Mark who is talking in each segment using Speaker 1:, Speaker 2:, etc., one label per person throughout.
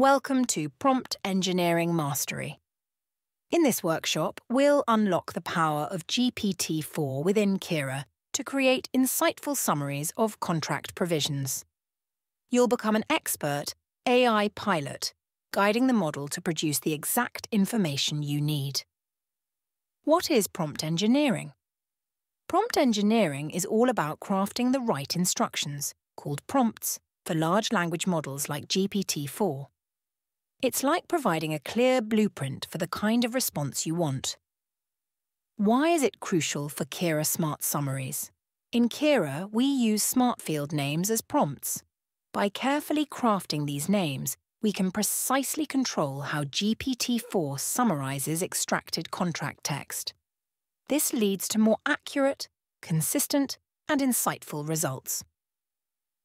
Speaker 1: Welcome to Prompt Engineering Mastery. In this workshop, we'll unlock the power of GPT-4 within Kira to create insightful summaries of contract provisions. You'll become an expert AI pilot, guiding the model to produce the exact information you need. What is prompt engineering? Prompt engineering is all about crafting the right instructions, called prompts, for large language models like GPT-4. It's like providing a clear blueprint for the kind of response you want. Why is it crucial for Kira Smart Summaries? In Kira, we use smart field names as prompts. By carefully crafting these names, we can precisely control how GPT-4 summarizes extracted contract text. This leads to more accurate, consistent, and insightful results.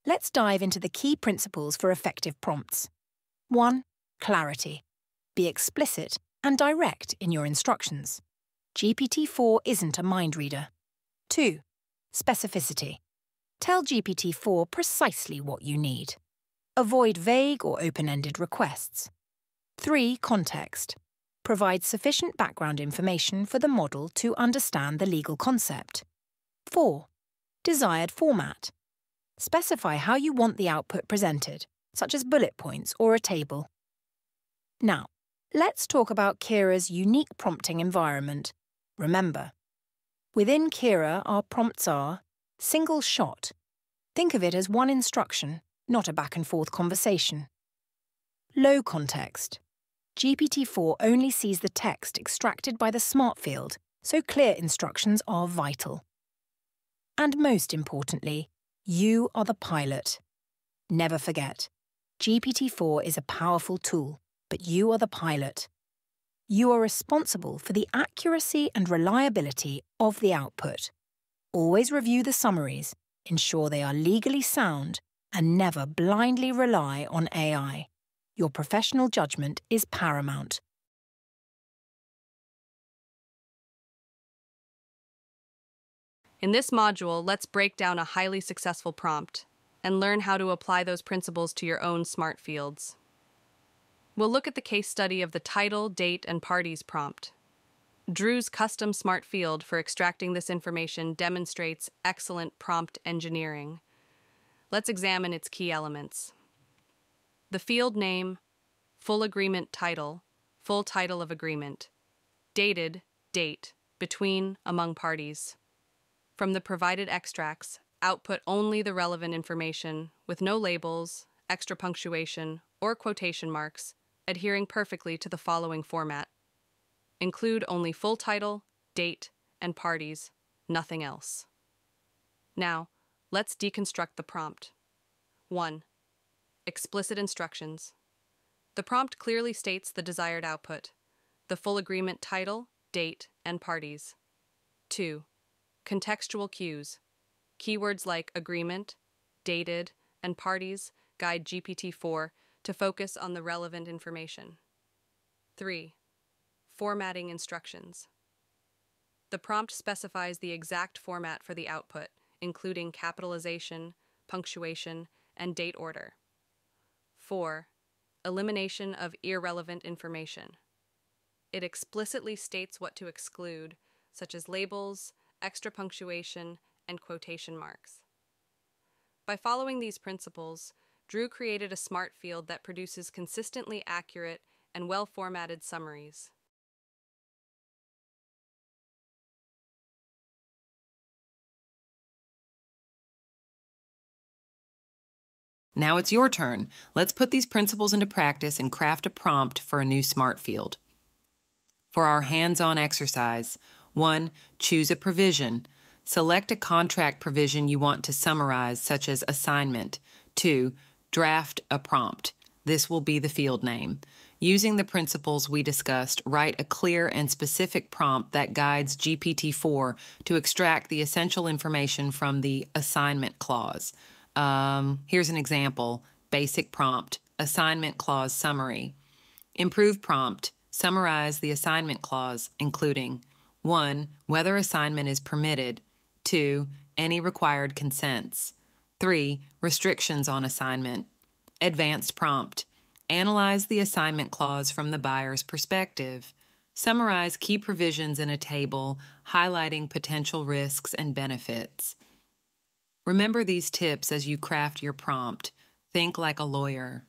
Speaker 1: Let's dive into the key principles for effective prompts. 1 clarity. Be explicit and direct in your instructions. GPT-4 isn't a mind reader. 2. Specificity. Tell GPT-4 precisely what you need. Avoid vague or open-ended requests. 3. Context. Provide sufficient background information for the model to understand the legal concept. 4. Desired format. Specify how you want the output presented, such as bullet points or a table. Now, let's talk about Kira's unique prompting environment. Remember, within Kira, our prompts are single shot. Think of it as one instruction, not a back and forth conversation. Low context. GPT-4 only sees the text extracted by the smart field, so clear instructions are vital. And most importantly, you are the pilot. Never forget, GPT-4 is a powerful tool but you are the pilot. You are responsible for the accuracy and reliability of the output. Always review the summaries, ensure they are legally sound, and never blindly rely on AI. Your professional judgment is paramount.
Speaker 2: In this module, let's break down a highly successful prompt and learn how to apply those principles to your own smart fields. We'll look at the case study of the title, date, and parties prompt. Drew's custom smart field for extracting this information demonstrates excellent prompt engineering. Let's examine its key elements. The field name, full agreement title, full title of agreement, dated, date, between, among parties. From the provided extracts, output only the relevant information with no labels, extra punctuation, or quotation marks adhering perfectly to the following format. Include only full title, date, and parties, nothing else. Now, let's deconstruct the prompt. 1. Explicit instructions. The prompt clearly states the desired output, the full agreement title, date, and parties. 2. Contextual cues. Keywords like agreement, dated, and parties guide GPT-4 to focus on the relevant information. 3. Formatting instructions. The prompt specifies the exact format for the output, including capitalization, punctuation, and date order. 4. Elimination of irrelevant information. It explicitly states what to exclude, such as labels, extra punctuation, and quotation marks. By following these principles, Drew created a smart field that produces consistently accurate and well formatted summaries.
Speaker 3: Now it's your turn. Let's put these principles into practice and craft a prompt for a new smart field. For our hands on exercise, 1. Choose a provision. Select a contract provision you want to summarize, such as assignment. 2 draft a prompt. This will be the field name. Using the principles we discussed, write a clear and specific prompt that guides GPT-4 to extract the essential information from the assignment clause. Um, here's an example basic prompt, assignment clause summary. Improve prompt, summarize the assignment clause, including 1. Whether assignment is permitted, 2. Any required consents. 3. Restrictions on assignment. Advanced prompt. Analyze the assignment clause from the buyer's perspective. Summarize key provisions in a table highlighting potential risks and benefits. Remember these tips as you craft your prompt. Think like a lawyer.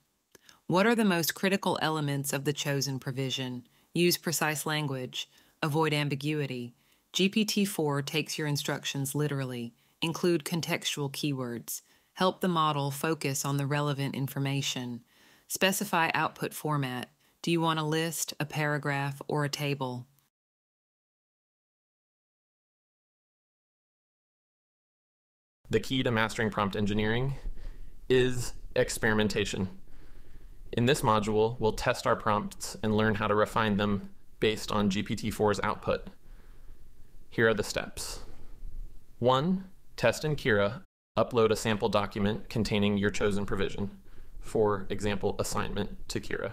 Speaker 3: What are the most critical elements of the chosen provision? Use precise language. Avoid ambiguity. GPT 4 takes your instructions literally. Include contextual keywords. Help the model focus on the relevant information. Specify output format. Do you want a list, a paragraph, or a table?
Speaker 4: The key to mastering prompt engineering is experimentation. In this module, we'll test our prompts and learn how to refine them based on GPT-4's output. Here are the steps. 1. Test in Kira, upload a sample document containing your chosen provision, for example, assignment to Kira.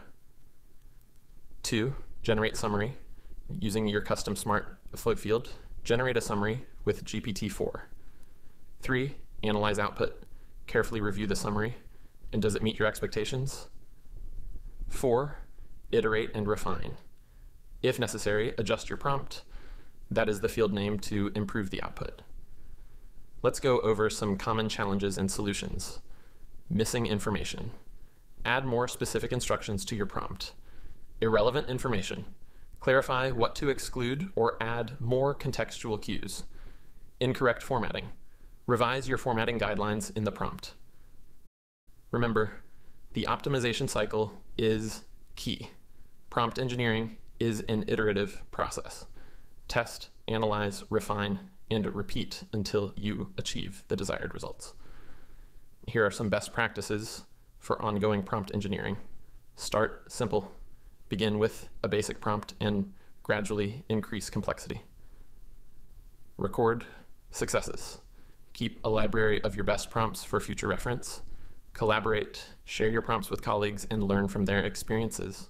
Speaker 4: 2. Generate summary. Using your custom smart float field, generate a summary with GPT-4. 3. Analyze output. Carefully review the summary, and does it meet your expectations? 4. Iterate and refine. If necessary, adjust your prompt. That is the field name to improve the output. Let's go over some common challenges and solutions. Missing information. Add more specific instructions to your prompt. Irrelevant information. Clarify what to exclude or add more contextual cues. Incorrect formatting. Revise your formatting guidelines in the prompt. Remember, the optimization cycle is key. Prompt engineering is an iterative process. Test, analyze, refine, and repeat until you achieve the desired results. Here are some best practices for ongoing prompt engineering. Start simple. Begin with a basic prompt and gradually increase complexity. Record successes. Keep a library of your best prompts for future reference. Collaborate, share your prompts with colleagues, and learn from their experiences.